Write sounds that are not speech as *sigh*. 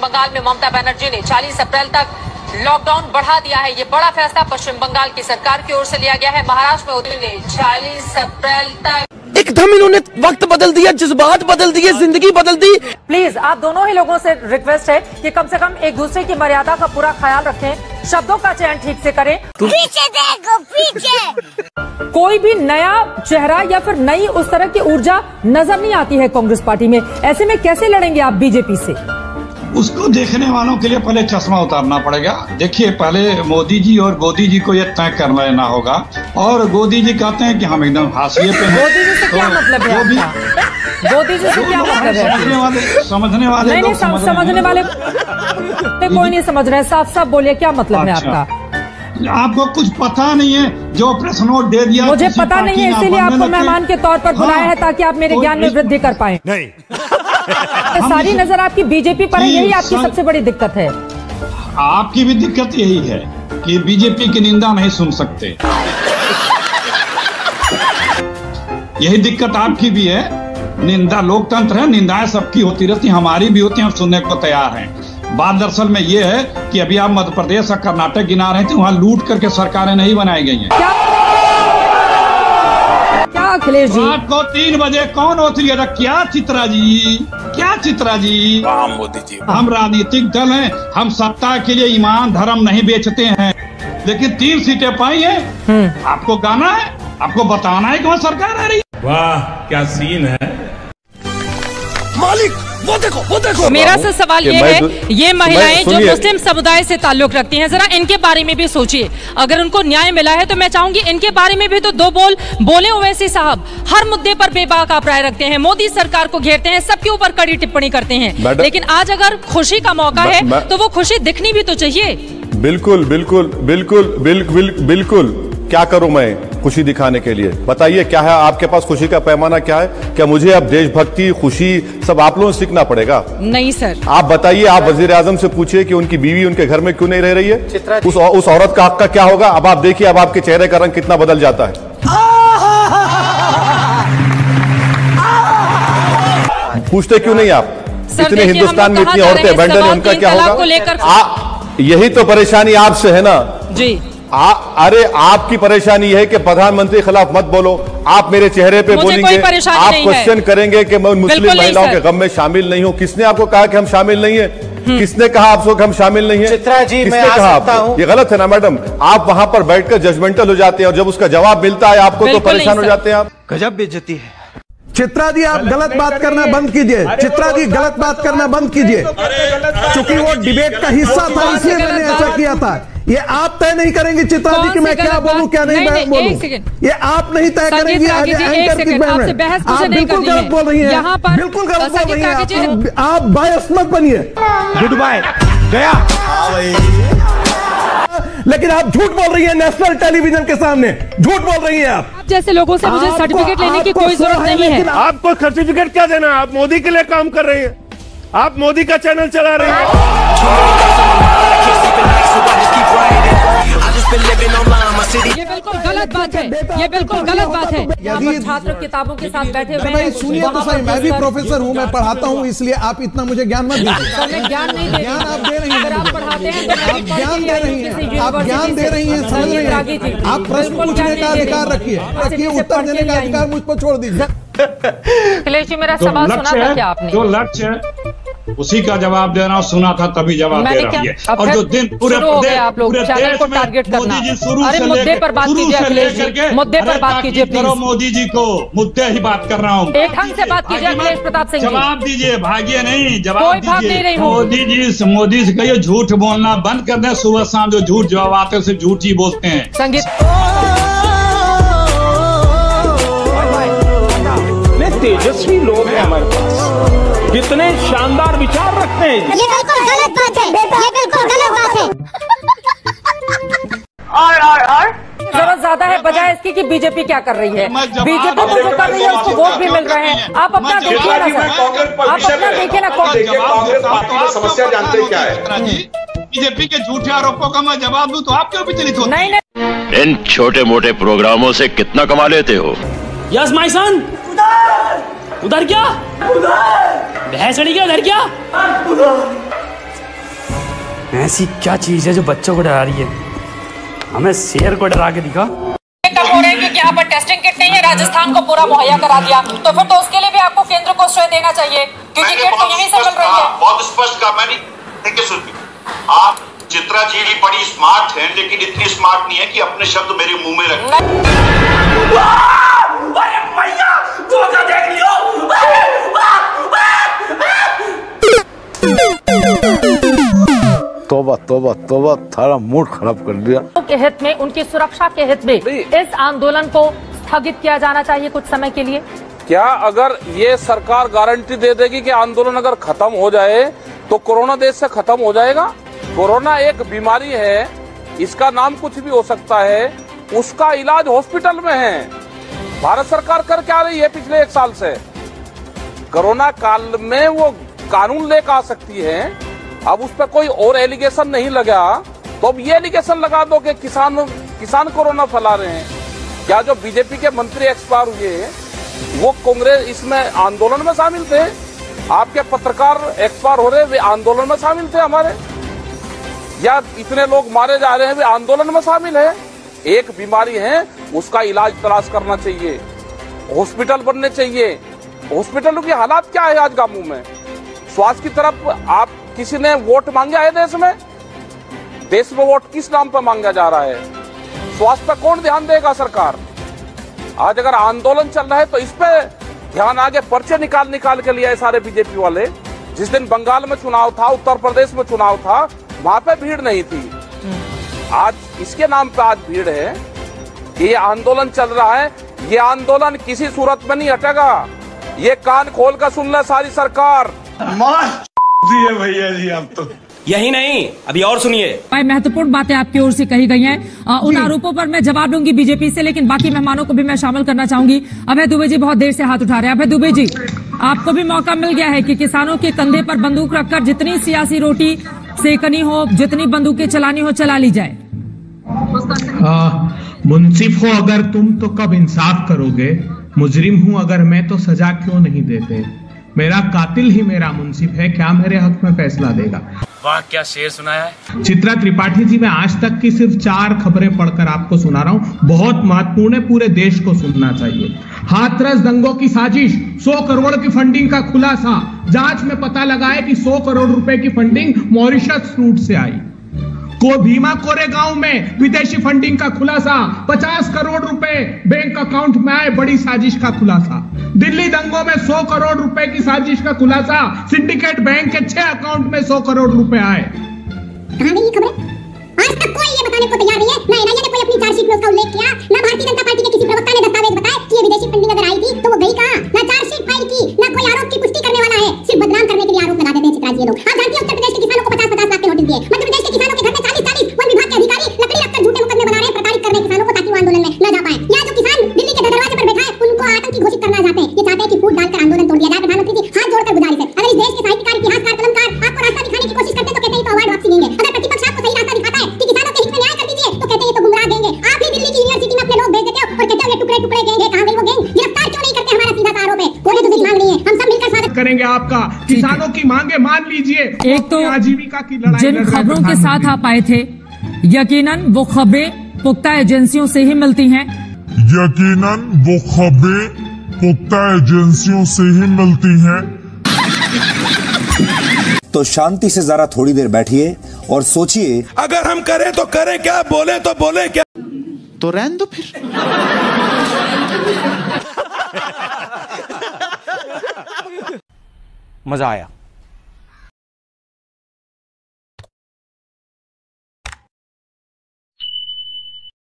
पश्चिम बंगाल में ममता बनर्जी ने 40 अप्रैल तक लॉकडाउन बढ़ा दिया है। ये बड़ा फैसला पश्चिम बंगाल की सरकार की ओर से लिया गया है। महाराष्ट्र में उन्होंने 40 अप्रैल तक एकदम इन्होंने वक्त बदल दिया जज्बात बदल दिए ज़िंदगी बदल दी। प्लीज़ आप दोनों ही लोगों से रिक्वेस्ट है कि कम से कम एक दूसरे की मर्यादा का पूरा ख्याल रखें शब्दों का चयन ठीक से करें। पीछे देखो पीछे। कोई भी नया चेहरा या फिर नई उस तरह की ऊर्जा नज़र नहीं आती है कांग्रेस पार्टी में। ऐसे में कैसे लड़ेंगे आप बीजेपी से? उसको देखने वालों के लिए पहले चश्मा उतारना पड़ेगा। देखिए पहले मोदी जी और गोदी जी को ये तय कर लेना होगा। और गोदी जी कहते हैं कि हम एकदम हाशिए पे हैं। मोदी जी से क्या तो मतलब है आपका? मोदी जी से क्या मतलब है? समझने वाले समझने वाले नहीं नहीं सम, समझने हैं। वाले *laughs* कोई नहीं समझ रहे साफ़ साफ़ बोलिए क्या मतलब है अच्छा। आपका? आपको कुछ पता नहीं है जो प्रेस नोट दे दिया मुझे पता नहीं है इसीलिए आपको मेहमान के तौर पर बुलाया हाँ, है ताकि आप मेरे ज्ञान में वृद्धि कर पाए। नहीं। *laughs* सारी नज़र आपकी बीजेपी पर है यही आपकी सबसे बड़ी दिक्कत है। आपकी भी दिक्कत यही है कि बीजेपी की निंदा नहीं सुन सकते। यही दिक्कत आपकी भी है। निंदा लोकतंत्र है निंदाएँ सबकी होती रहती हमारी भी होती हैं हम सुनने को तैयार हैं। बात दरअसल में ये है कि अभी आप मध्य प्रदेश और कर्नाटक गिना रहे थे वहाँ लूट करके सरकारें नहीं बनाई गई हैं। क्या अखिलेश जी। रात को तीन बजे कौन होती है क्या चित्रा जी? क्या चित्रा जी? राम मोदी जी। हम राजनीतिक दल हैं हम सत्ता के लिए ईमान धर्म नहीं बेचते हैं। लेकिन तीन सीटें पाई है। आपको गाना है? आपको बताना है कि वहाँ सरकार आ रही है? वाह क्या सीन है? मालिक वो देखो वो देखो। मेरा सा सवाल ये है ये महिलाएँ जो मुस्लिम समुदाय से ताल्लुक रखती हैं जरा इनके बारे में भी सोचिए। अगर उनको न्याय मिला है तो मैं चाहूँगी इनके बारे में भी तो दो बोल बोले ओवैसी साहब हर मुद्दे पर बेबाक आप राय रखते हैं। मोदी सरकार को घेरते हैं सबके ऊपर कड़ी टिप्पणी करते हैं। लेकिन आज अगर खुशी का मौका है तो वो खुशी दिखनी भी तो चाहिए। बिल्कुल बिल्कुल बिल्कुल बिल, बिल, बिल्कुल। क्या करूँ मैं? खुशी दिखाने के लिए। बताइए क्या है आपके पास खुशी का पैमाना? क्या है? क्या मुझे अब देशभक्ति खुशी सब आप लोगों से सीखना पड़ेगा? नहीं सर। आप बताइए आप वज़ीर आज़म से पूछिए कि उनकी बीवी उनके घर में क्यों नहीं रह रही है? उस उस औरत का हक का क्या होगा? अब आप देखिए अब आपके चेहरे का रंग कितना बदल जाता है। पूछते क्यों नहीं आप? इतने हिंदुस्तान में इतनी औरतें हैं? अबेंडन है उनका क्या होगा? यही तो परेशानी आपसे है ना? जी। आ, अरे आपकी परेशानी है कि प्रधानमंत्री के खिलाफ मत बोलो। आप मेरे चेहरे पे बोलेंगे। आप क्वेश्चन करेंगे कि मैं मुस्लिम महिलाओं के गम में शामिल नहीं हूँ। किसने आपको कहा कि हम शामिल नहीं है? किसने कहा आपको कि हम शामिल नहीं है? चित्रा जी, किसने मैं कहा सकता आपको? ये गलत है ना मैडम। आप वहाँ पर बैठकर जजमेंटल हो जाते हैं और जब उसका जवाब मिलता है आपको तो परेशान हो जाते हैं आप। गजब बेइज्जती है। चित्रा जी आप गलत बात करना बंद कीजिए। चित्रा जी गलत बात करना बंद कीजिए। क्योंकि वो डिबेट का हिस्सा था इसलिए मैंने ऐसा किया था। ये आप तय नहीं करेंगे चित्रा जी कि मैं क्या बोलूँ क्या नहीं नहीं, मैं नहीं, एक बोलूँ? ये आप नहीं तय करेंगे आप बिल्कुल गलत बोल रही हैं। बिल्कुल गलत बोल रही हैं। आप- बायस मत बनिए। गुड बाय गया लेकिन आप झूठ बोल रही हैं नेशनल टेलीविज़न के सामने। झूठ बोल रही हैं आप। आप जैसे लोगों से मुझे सर्टिफिकेट लेने की कोई ज़रूरत नहीं है। लेकिन आपको सर्टिफिकेट क्या देना आप मोदी के लिए काम कर रहे हैं। आप मोदी का चैनल चला रहे हैं। ये बिल्कुल गलत बात है। ये बिल्कुल गलत बात है। यहाँ छात्र किताबों के साथ बैठे हुए हैं। सुनिए तो सही मैं भी प्रोफेसर हूँ मैं पढ़ाता हूँ इसलिए आप इतना मुझे ज्ञान मत दीजिए। ज्ञान नहीं दे रही ज्ञान आप दे रही हैं। आप पढ़ाते हैं तो आप ज्ञान दे रही हैं। आप ज्ञान दे रही हैं समझ रही हैं। आप प्रश्न पूछने का अधिकार रखिए। रखिए उत्तर देने का अधिकार। मुझ पर छोड़ दीजिए। अखिलेश जी मेरा सवाल सुना था क्या आपने? जो लक्ष्य है। उसी का जवाब दे रहा हूँ सुना था तभी जवाब दे रहा हूँ और जो दिन पूरे शुरू हो गए प्रदेश- आप लोग पूरे देश को टारगेट करना। मोदी जी शुरू से मुद्दे लेकर- पर बात कीजिए मुद्दे पर बात कीजिए करो मोदी जी को मुद्दे ही बात कर रहा हूँ। ढंग से बात कीजिए अखिलेश प्रताप सिंह जवाब दीजिए भागिए नहीं जवाब दीजिए। हूँ। मोदी जी मोदी से कहिए झूठ बोलना बंद कर दें सुबह शाम जो झूठ जवाब आते हैं उसे झूठ ही बोलते हैं। संगीत। तेजस्वी लोग हैं हमारे पास। कितने शानदार विचार रखते हैं। ये बिल्कुल गलत बात है। ये बिल्कुल गलत बात है। ज़रूरत ज़्यादा है बजाय इसकी कि बीजेपी क्या कर रही है। बीजेपी तो जो कर रही है उसको वोट भी मिल रहे हैं। आप अपना मैं देखिए ना सर। आप अपना देखिए ना कौन कांग्रेस पार्टी की समस्या जानते क्या है? बीजेपी के झूठे आरोपों का मैं जवाब दूँ तो आप क्यों विचलित होते नहीं नहीं। इन छोटे मोटे प्रोग्रामों से कितना कमा लेते हो? Yes my son. उधर उधर। क्या भैंसड़ी क्या उधर क्या? ऐसी क्या चीज़ है जो बच्चों को डरा रही है? हमें शेर को डरा के दिखा। कब हो रहे हैं क्योंकि यहाँ पर टेस्टिंग किट नहीं है? राजस्थान को पूरा मुहैया करा दिया। तो फिर तो उसके लिए भी आपको केंद्र को श्रेय देना चाहिए क्योंकि किट तो यहीं से मिल रही है। बहुत स्पष्ट कहा मैंने। आप चित्रा जी बड़ी स्मार्ट हैं लेकिन इतनी स्मार्ट नहीं है कि अपने शब्द मेरे मुँह में रखें। तोबा तोबा तोबा थारा मूड खराब कर दिया। के हित में उनकी सुरक्षा के हित में इस आंदोलन को स्थगित किया जाना चाहिए कुछ समय के लिए। क्या अगर ये सरकार गारंटी दे देगी कि आंदोलन अगर खत्म हो जाए तो कोरोना देश से खत्म हो जाएगा? कोरोना एक बीमारी है इसका नाम कुछ भी हो सकता है उसका इलाज हॉस्पिटल में है। भारत सरकार कर क्या रही है पिछले एक साल से? कोरोना काल में वो कानून लेकर आ सकती है, अब उस पर कोई और एलिगेशन नहीं लगा तो अब ये एलिगेशन लगा दो कि किसान किसान कोरोना फैला रहे हैं। क्या जो बीजेपी के मंत्री एक्सपायर हुए वो कांग्रेस इसमें आंदोलन में शामिल थे। आपके पत्रकार एक्सपायर हो रहे वे आंदोलन में शामिल थे हमारे। या इतने लोग मारे जा रहे हैं, वे आंदोलन में शामिल है। एक बीमारी है, उसका इलाज तलाश करना चाहिए, हॉस्पिटल बनने चाहिए। हॉस्पिटलों की हालात क्या है आज गाँवों में? स्वास्थ्य की तरफ़ आप किसी ने वोट मांगा है देश में? देश में वोट किस नाम पर मांगा जा रहा है? स्वास्थ्य पर कौन ध्यान देगा सरकार? आज अगर आंदोलन चल रहा है तो इस पे ध्यान आगे पर्चे निकाल निकाल के है सारे बीजेपी वाले। जिस दिन बंगाल में चुनाव था, उत्तर प्रदेश में चुनाव था, वहाँ पे भीड़ नहीं थी। आज इसके नाम पे आज भीड़ है? ये आंदोलन चल रहा है। ये आंदोलन किसी सूरत में नहीं हटेगा। ये कान खोल कर सुन ले सारी सरकार। दिए भैया जी आप तो। यही नहीं अभी और सुनिए। भाई महत्वपूर्ण बातें आपकी ओर से कही गई हैं। उन आरोपों पर मैं जवाब दूँगी बीजेपी से लेकिन बाकी मेहमानों को भी मैं शामिल करना चाहूँगी। अभय दुबे जी बहुत देर से हाथ उठा रहे हैं। अभय दुबे जी आपको भी मौका मिल गया है कि किसानों के कंधे पर बंदूक रखकर जितनी सियासी रोटी सेकनी हो जितनी बंदूकें चलानी हो चला ली जाए। मुंसिफ हो अगर तुम तो कब इंसाफ करोगे? मुजरिम हूँ अगर मैं तो सजा क्यों नहीं देते? मेरा कातिल ही मेरा मुंसिफ है क्या मेरे हक में फैसला देगा? वाह क्या शेर सुनाया है? चित्रा त्रिपाठी जी मैं आज तक की सिर्फ़ चार खबरें पढ़कर आपको सुना रहा हूँ। बहुत महत्वपूर्ण है पूरे देश को सुनना चाहिए। हाथरस दंगों की साजिश 100 करोड़ की फंडिंग का खुलासा। जाँच में पता लगा है कि 100 करोड़ रुपए की फंडिंग मॉरिशस रूट से आई। को भीमा कोरेगांव में विदेशी फंडिंग का खुलासा 50 करोड़ रुपए बैंक अकाउंट में आए बड़ी साजिश का खुलासा। दिल्ली दंगों में 100 करोड़ रुपए की साजिश का खुलासा सिंडिकेट बैंक के छह अकाउंट में 100 करोड़ रुपए आए। कोई ये बताने को तैयार नहीं है। ना ने कोई अपनी चार्जशीट में उसका उल्लेख किया, ना भारतीय जनता पार्टी किसी प्रवक्ता ने दस्तावेज़ बताया कि ये विदेशी फंडिंग अगर आई थी तो वो गई ना चार्जशीट आपका किसानों की मांगे मान लीजिए। एक तो आजीविका की लड़ाई जिन खबरों के साथ आप आए थे यकीनन वो खबरें पुख्ता एजेंसियों से ही मिलती हैं। यकीनन वो खबरें पुख्ता एजेंसियों से ही मिलती हैं। तो शांति से जरा थोड़ी देर बैठिए और सोचिए। अगर हम करें तो करें क्या बोले तो बोले क्या तो रहन दो फिर। मज़ा आया।